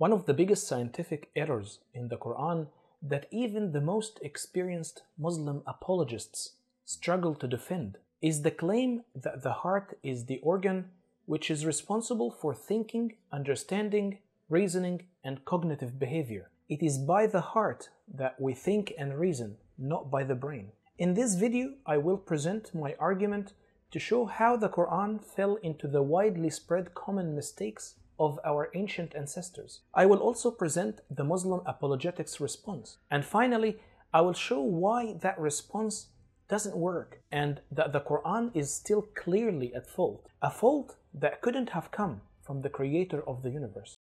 One of the biggest scientific errors in the Quran that even the most experienced Muslim apologists struggle to defend is the claim that the heart is the organ which is responsible for thinking, understanding, reasoning, and cognitive behavior. It is by the heart that we think and reason, not by the brain. In this video, I will present my argument to show how the Quran fell into the widely spread common mistakes of our ancient ancestors. I will also present the Muslim apologetics response. And finally, I will show why that response doesn't work and that the Quran is still clearly at fault. A fault that couldn't have come from the creator of the universe.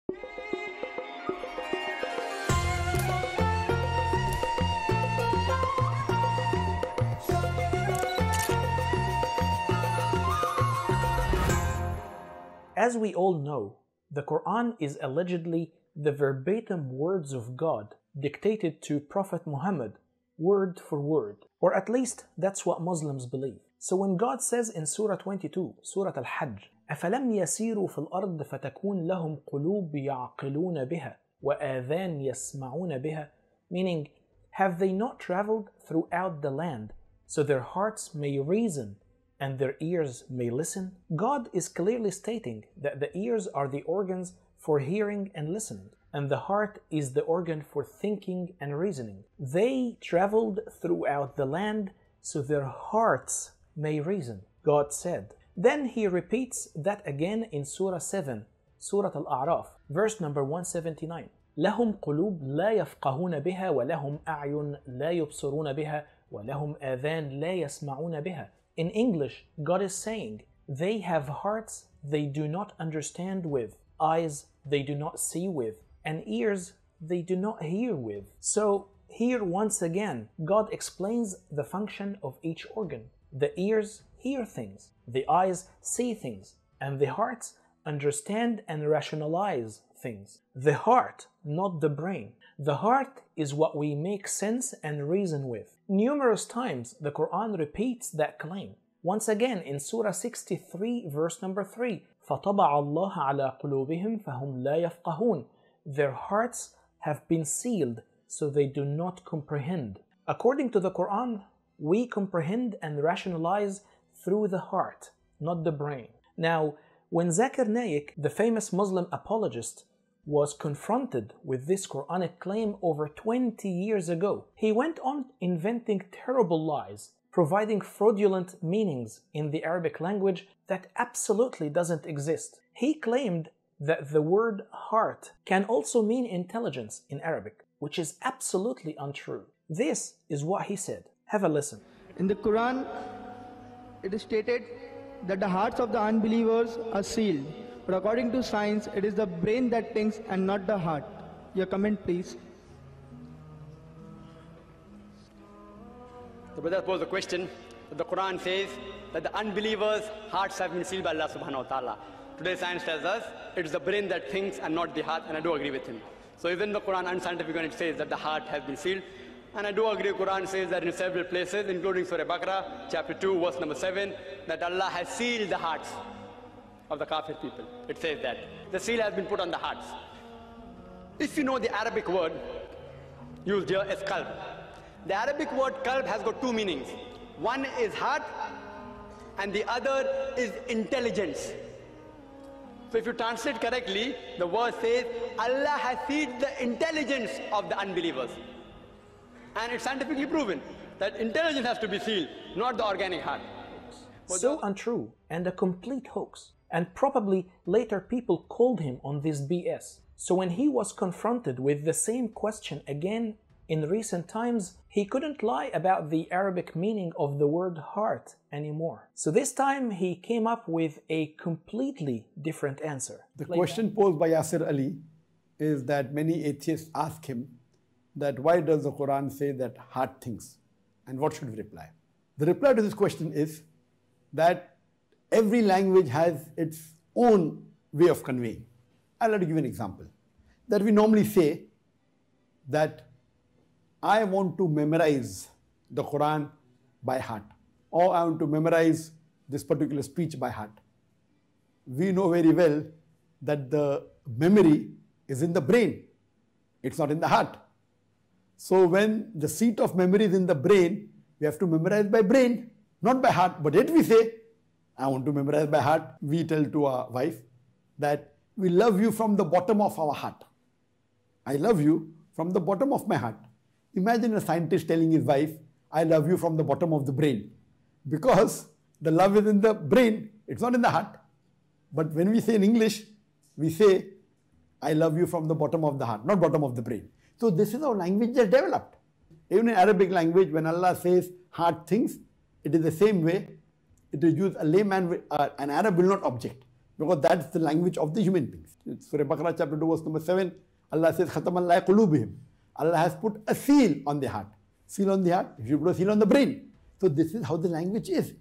As we all know, the Quran is allegedly the verbatim words of God dictated to Prophet Muhammad word for word, or at least that's what Muslims believe. So when God says in Surah 22, Surah Al-Hajj, أفلم يسيروا في الأرض فتكون لهم قلوب يعقلون بها وآذان يسمعون بها meaning have they not traveled throughout the land so their hearts may reason and their ears may listen? God is clearly stating that the ears are the organs for hearing and listening, and the heart is the organ for thinking and reasoning. They traveled throughout the land so their hearts may reason, God said. Then he repeats that again in Surah 7, Surah Al-A'raf, verse number 179. لهم قلوب لا يفقهون بها ولهم أعين لا يبصرون بها ولهم آذان لا يسمعون بها in English, God is saying, They have hearts they do not understand with, eyes they do not see with, and ears they do not hear with. So, here once again, God explains the function of each organ. The ears hear things, the eyes see things, and the hearts understand and rationalize things. The heart, not the brain. The heart is what we make sense and reason with. Numerous times the Quran repeats that claim. Once again in Surah 63 verse number 3 فَطَبَعَ اللَّهَ عَلَى قُلُوبِهِمْ فَهُمْ لَا يَفْقَهُونَ Their hearts have been sealed so they do not comprehend. According to the Quran, we comprehend and rationalize through the heart, not the brain. Now, when Zakir Naik, the famous Muslim apologist, was confronted with this Quranic claim over 20 years ago. He went on inventing terrible lies, providing fraudulent meanings in the Arabic language that absolutely doesn't exist. He claimed that the word heart can also mean intelligence in Arabic, which is absolutely untrue. This is what he said. Have a listen. In the Quran, it is stated that the hearts of the unbelievers are sealed but according to science, it is the brain that thinks and not the heart. Your comment, please. The brother posed a question that the Quran says that the unbelievers' hearts have been sealed by Allah subhanahu wa ta'ala. Today science tells us it is the brain that thinks and not the heart, and I do agree with him. So even the Quran unscientific when it says that the heart has been sealed, and I do agree Quran says that in several places, including Surah Baqarah, chapter 2, verse number 7, that Allah has sealed the hearts of the Kafir people. It says that. The seal has been put on the hearts. If you know the Arabic word used here is qalb. The Arabic word qalb has got two meanings. One is heart and the other is intelligence. So if you translate correctly, the word says Allah has sealed the intelligence of the unbelievers. And it's scientifically proven that intelligence has to be sealed, not the organic heart. But So untrue and a complete hoax and probably later people called him on this BS. So when he was confronted with the same question again in recent times, he couldn't lie about the Arabic meaning of the word heart anymore. So this time he came up with a completely different answer. The question posed by Yasir Ali is that many atheists ask him that why does the Quran say that heart thinks and what should we reply? The reply to this question is that every language has its own way of conveying. I'll let you give an example. That we normally say that I want to memorize the Quran by heart, or I want to memorize this particular speech by heart. We know very well that the memory is in the brain, it's not in the heart. So when the seat of memory is in the brain, we have to memorize by brain, not by heart. But yet we say, I want to memorize by heart. We tell to our wife that we love you from the bottom of our heart. I love you from the bottom of my heart. Imagine a scientist telling his wife, I love you from the bottom of the brain. Because the love is in the brain, it's not in the heart. But when we say in English, we say, I love you from the bottom of the heart, not bottom of the brain. So this is how language is developed. Even in Arabic language, when Allah says hard things, it is the same way. It is used, a layman, uh, an Arab will not object because that's the language of the human beings. It's Surah Baqarah chapter 2 verse number 7, Allah says, Khatam Allah qulubihim. Allah has put a seal on the heart. Seal on the heart, if you put a seal on the brain. So this is how the language is.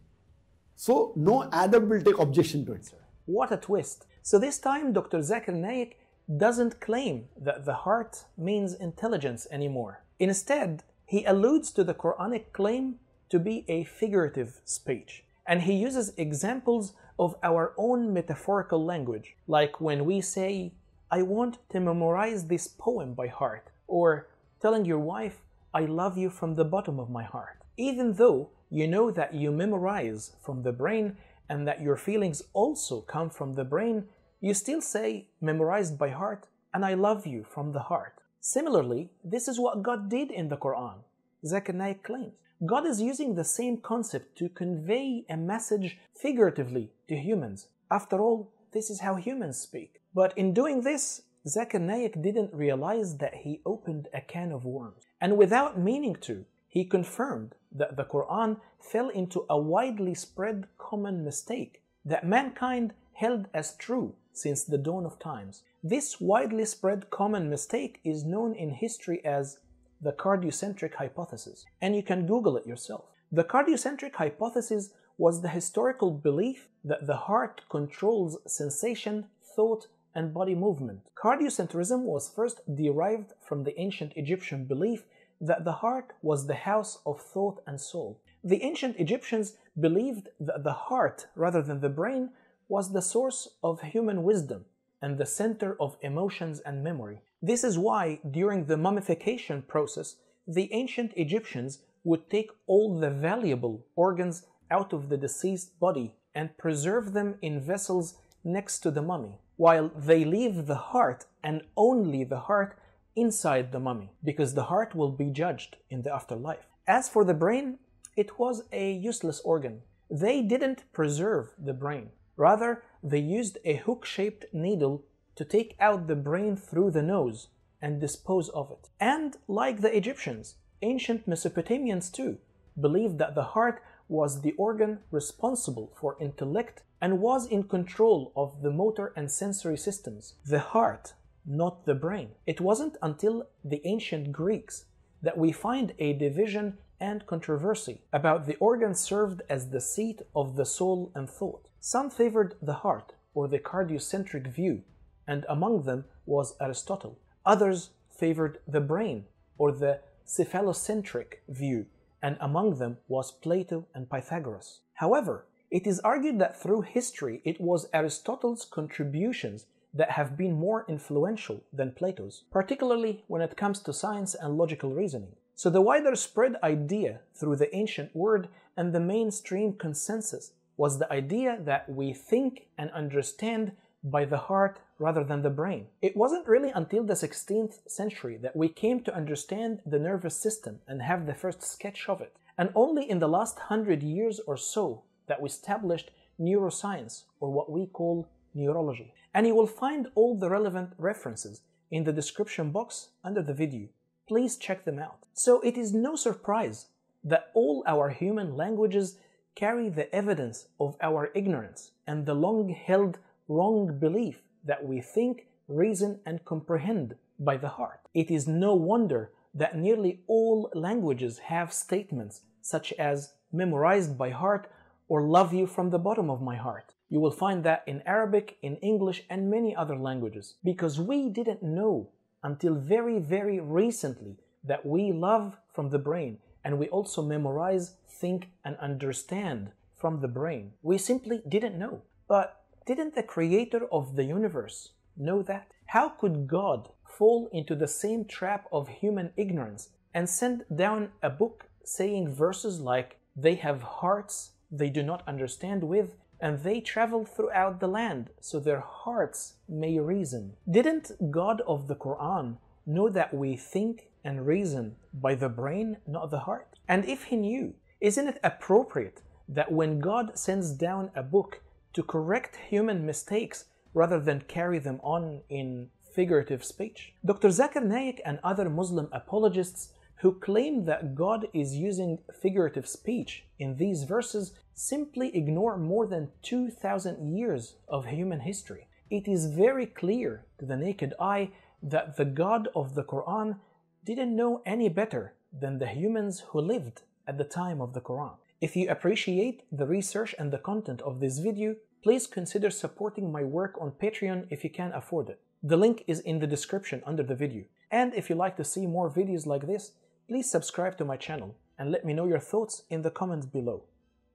So no Arab will take objection to it. Sir. What a twist. So this time Dr. Zakir Naik doesn't claim that the heart means intelligence anymore. Instead, he alludes to the Quranic claim to be a figurative speech. And he uses examples of our own metaphorical language, like when we say, I want to memorize this poem by heart, or telling your wife, I love you from the bottom of my heart. Even though you know that you memorize from the brain and that your feelings also come from the brain, you still say, memorized by heart, and I love you from the heart. Similarly, this is what God did in the Quran. Naik claims. God is using the same concept to convey a message figuratively to humans. After all, this is how humans speak. But in doing this, Naik didn't realize that he opened a can of worms. And without meaning to, he confirmed that the Quran fell into a widely spread common mistake that mankind held as true since the dawn of times. This widely spread common mistake is known in history as the cardiocentric hypothesis, and you can Google it yourself. The cardiocentric hypothesis was the historical belief that the heart controls sensation, thought, and body movement. Cardiocentrism was first derived from the ancient Egyptian belief that the heart was the house of thought and soul. The ancient Egyptians believed that the heart, rather than the brain, was the source of human wisdom and the center of emotions and memory. This is why, during the mummification process, the ancient Egyptians would take all the valuable organs out of the deceased body and preserve them in vessels next to the mummy, while they leave the heart and only the heart inside the mummy, because the heart will be judged in the afterlife. As for the brain, it was a useless organ. They didn't preserve the brain. Rather, they used a hook shaped needle to take out the brain through the nose and dispose of it. And like the Egyptians, ancient Mesopotamians too believed that the heart was the organ responsible for intellect and was in control of the motor and sensory systems. The heart, not the brain. It wasn't until the ancient Greeks that we find a division and controversy about the organ served as the seat of the soul and thought. Some favored the heart, or the cardiocentric view, and among them was Aristotle. Others favored the brain, or the cephalocentric view, and among them was Plato and Pythagoras. However, it is argued that through history it was Aristotle's contributions that have been more influential than Plato's, particularly when it comes to science and logical reasoning. So the wider spread idea through the ancient world and the mainstream consensus was the idea that we think and understand by the heart rather than the brain. It wasn't really until the 16th century that we came to understand the nervous system and have the first sketch of it. And only in the last hundred years or so that we established neuroscience, or what we call neurology. And you will find all the relevant references in the description box under the video. Please check them out. So it is no surprise that all our human languages carry the evidence of our ignorance and the long held wrong belief that we think, reason, and comprehend by the heart. It is no wonder that nearly all languages have statements such as memorized by heart or love you from the bottom of my heart. You will find that in Arabic, in English, and many other languages because we didn't know until very, very recently that we love from the brain and we also memorize think, and understand from the brain. We simply didn't know. But didn't the creator of the universe know that? How could God fall into the same trap of human ignorance and send down a book saying verses like, They have hearts they do not understand with, and they travel throughout the land, so their hearts may reason. Didn't God of the Quran know that we think and reason by the brain, not the heart? And if He knew, isn't it appropriate that when God sends down a book to correct human mistakes rather than carry them on in figurative speech? Dr. Zakir Naik and other Muslim apologists who claim that God is using figurative speech in these verses simply ignore more than 2,000 years of human history. It is very clear to the naked eye that the God of the Quran didn't know any better than the humans who lived at the time of the Quran. If you appreciate the research and the content of this video, please consider supporting my work on Patreon if you can afford it. The link is in the description under the video. And if you like to see more videos like this, please subscribe to my channel and let me know your thoughts in the comments below.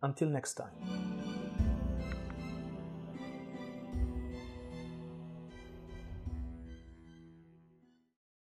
Until next time.